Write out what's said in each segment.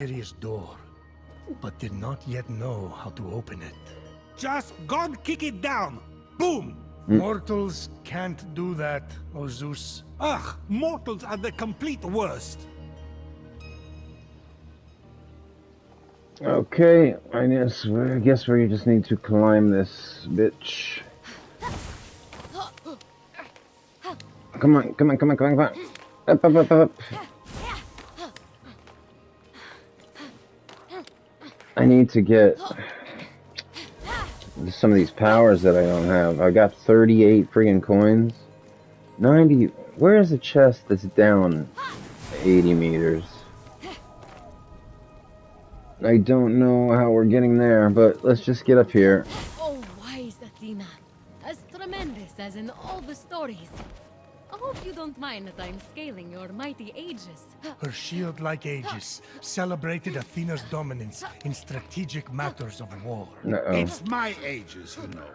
mysterious door, but did not yet know how to open it. Just God kick it down. Boom. Mm. Mortals can't do that, O Zeus. Ugh, mortals are the complete worst. Okay, I guess I guess we just need to climb this bitch. Come on, come on, come on, come on, come on. Up, up, up, up. I need to get some of these powers that I don't have. I got 38 friggin' coins. 90. Where is the chest that's down 80 meters? I don't know how we're getting there, but let's just get up here. Oh, wise Athena. As tremendous as in all the stories. I hope you don't mind that I'm scaling your mighty aegis. Her shield-like aegis celebrated Athena's dominance in strategic matters of war. Uh-oh. It's my aegis, you know.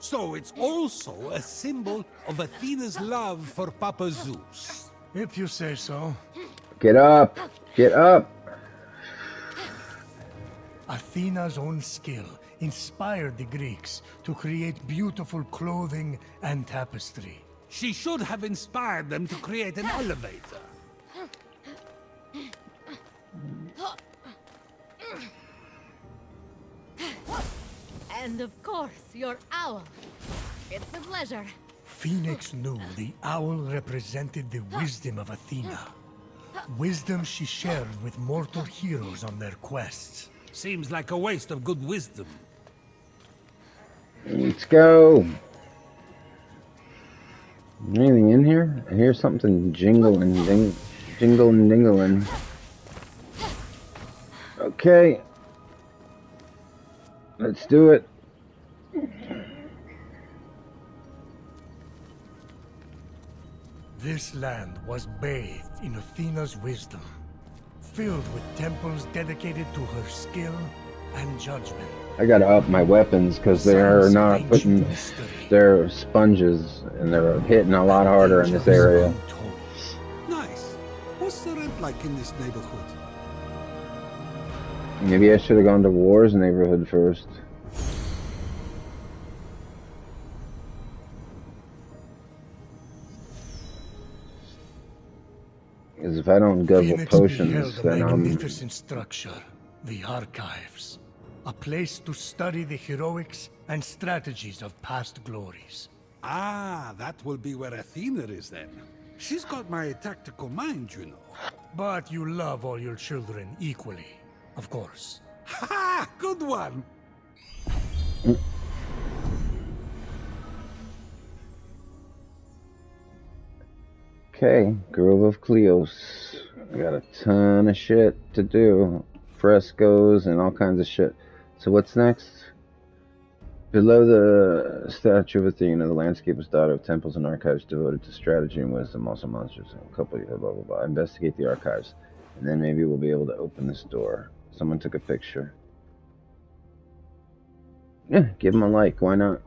So it's also a symbol of Athena's love for Papa Zeus. If you say so. Get up! Get up! Athena's own skill inspired the Greeks to create beautiful clothing and tapestry. She should have inspired them to create an elevator. And of course, your owl. It's a pleasure. Fenyx knew the owl represented the wisdom of Athena. Wisdom she shared with mortal heroes on their quests. Seems like a waste of good wisdom. Let's go. Anything in here? I hear something jingling, ding, jingle and dingling. Okay. Let's do it. This land was bathed in Athena's wisdom, filled with temples dedicated to her skill and judgment. I gotta up my weapons because they are not putting. their sponges and they're hitting a lot harder in this area. Nice. What's the rent like in this neighborhood? Maybe I should have gone to War's neighborhood first. Because if I don't guzzle Phoenix potions, then I'm. magnificent structure, the Archives. A place to study the heroics and strategies of past glories. Ah, that will be where Athena is then. She's got my tactical mind, you know. But you love all your children equally, of course. Ha! Good one! Okay, Grove of Kleos. I got a ton of shit to do. Frescoes and all kinds of shit. So what's next? Below the statue of Athena, the landscape is dotted with temples and archives devoted to strategy and wisdom, also monsters. A couple of blah blah blah. Investigate the archives, and then maybe we'll be able to open this door. Someone took a picture. Yeah, give him a like. Why not?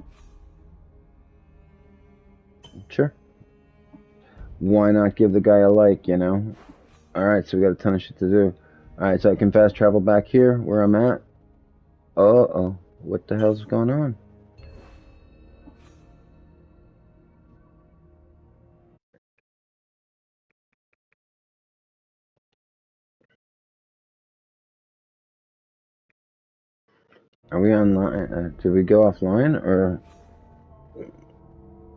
Sure. Why not give the guy a like? You know. All right, so we got a ton of shit to do. All right, so I can fast travel back here where I'm at. Uh oh. What the hell's going on? Are we online? Uh, did we go offline or?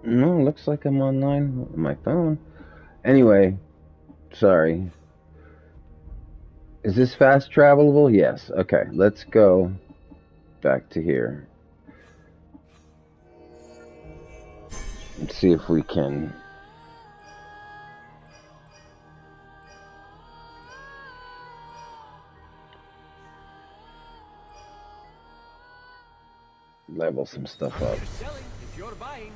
No, looks like I'm online on my phone. Anyway, sorry. Is this fast travelable? Yes. Okay, let's go back to here. Let's see if we can. Level some stuff up. Selling if you're buying.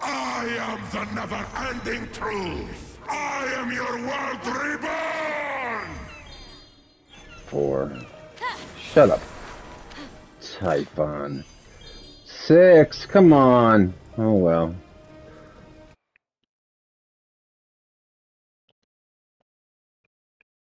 I am the never-ending truth. I am your world reborn. Four. Shut up. Typhon. Six. Come on. Oh well.